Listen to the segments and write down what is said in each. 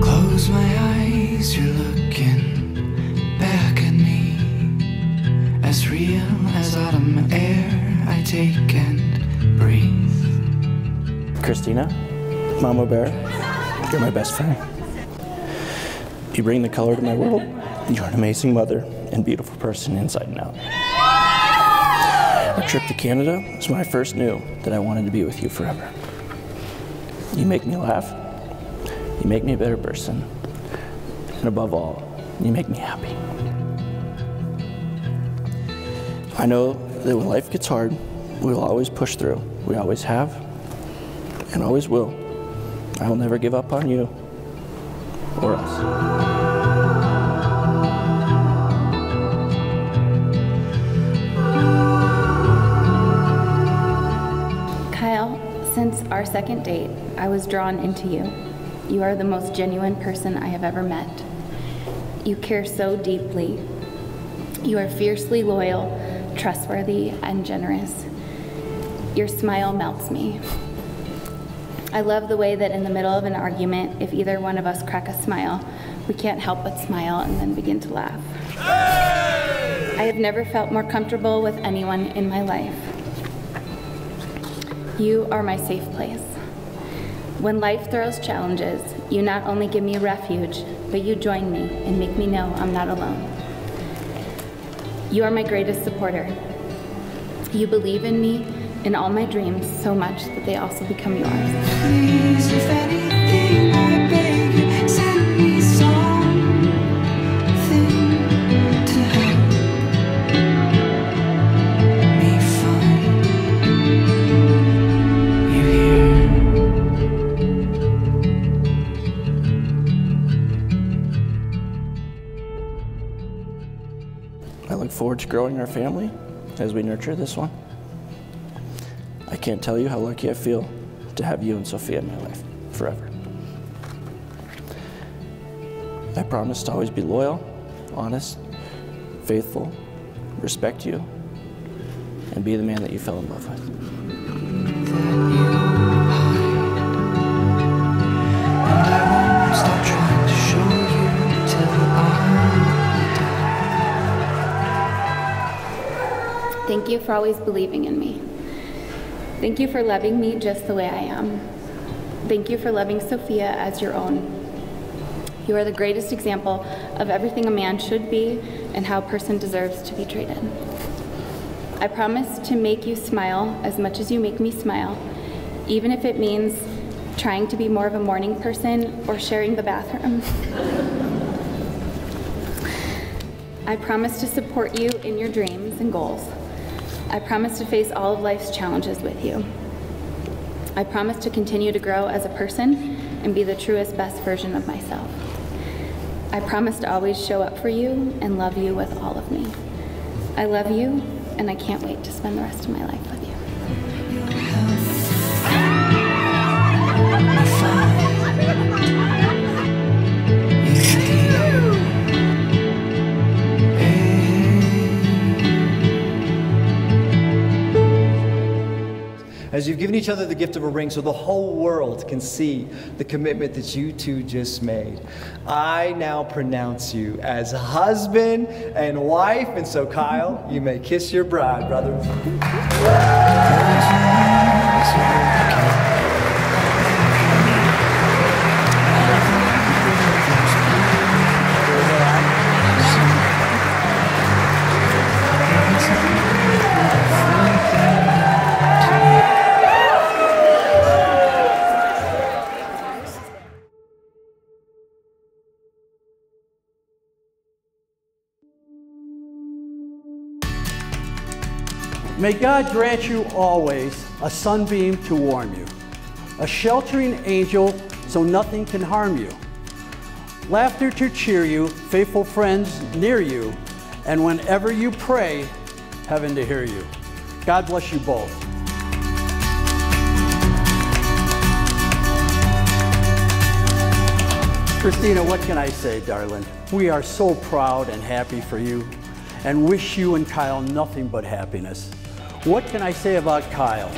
Close my eyes, you're looking back at me. As real as autumn air, I take and breathe. Christina, Mama Bear, you're my best friend. You bring the color to my world. You're an amazing mother and beautiful person inside and out. Our trip to Canada was when I first knew that I wanted to be with you forever. You make me laugh. You make me a better person. And above all, you make me happy. I know that when life gets hard, we will always push through. We always have and always will. I will never give up on you or us. Our second date, I was drawn into you. You are the most genuine person I have ever met. You care so deeply. You are fiercely loyal, trustworthy, and generous. Your smile melts me. I love the way that in the middle of an argument, if either one of us crack a smile, we can't help but smile and then begin to laugh. I have never felt more comfortable with anyone in my life. You are my safe place. When life throws challenges, you not only give me refuge, but you join me and make me know I'm not alone. You are my greatest supporter. You believe in me and all my dreams so much that they also become yours. I look forward to growing our family as we nurture this one. I can't tell you how lucky I feel to have you and Sophia in my life forever. I promise to always be loyal, honest, faithful, respect you, and be the man that you fell in love with. Thank you for always believing in me. Thank you for loving me just the way I am. Thank you for loving Sophia as your own. You are the greatest example of everything a man should be and how a person deserves to be treated. I promise to make you smile as much as you make me smile, even if it means trying to be more of a morning person or sharing the bathroom. I promise to support you in your dreams and goals. I promise to face all of life's challenges with you. I promise to continue to grow as a person and be the truest, best version of myself. I promise to always show up for you and love you with all of me. I love you, and I can't wait to spend the rest of my life with you. As you've given each other the gift of a ring so the whole world can see the commitment that you two just made, I now pronounce you as husband and wife. And so, Kyle, you may kiss your bride, brother. May God grant you always a sunbeam to warm you, a sheltering angel so nothing can harm you, laughter to cheer you, faithful friends near you, and whenever you pray, heaven to hear you. God bless you both. Christina, what can I say, darling? We are so proud and happy for you and wish you and Kyle nothing but happiness. What can I say about Kyle?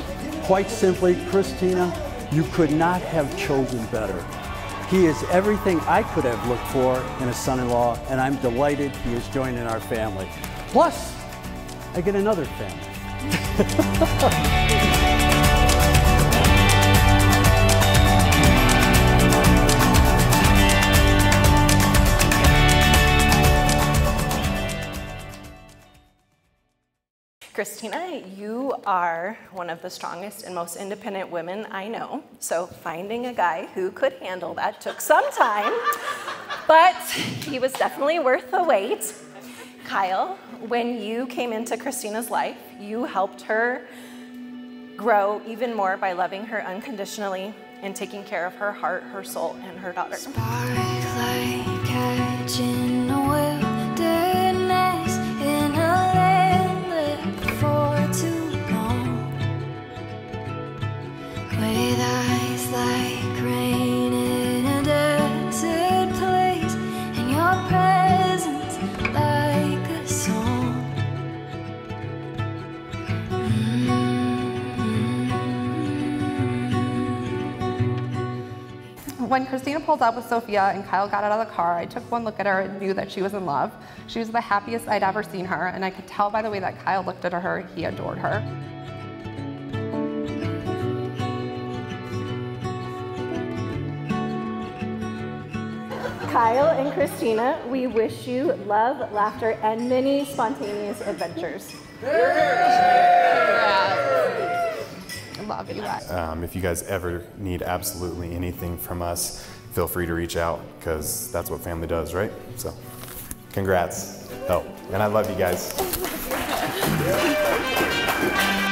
Quite simply, Christina, you could not have chosen better. He is everything I could have looked for in a son-in-law, and I'm delighted he is joining our family. Plus, I get another family. Christina, you are one of the strongest and most independent women I know. So finding a guy who could handle that took some time, but he was definitely worth the wait. Kyle, when you came into Christina's life, you helped her grow even more by loving her unconditionally and taking care of her heart, her soul, and her daughter. When Christina pulled up with Sophia and Kyle got out of the car, I took one look at her and knew that she was in love. She was the happiest I'd ever seen her, and I could tell by the way that Kyle looked at her, he adored her. Kyle and Christina, we wish you love, laughter, and many spontaneous adventures. I love you guys. Um, if you guys ever need absolutely anything from us, feel free to reach out because that's what family does, right? So, congrats. Oh, and I love you guys.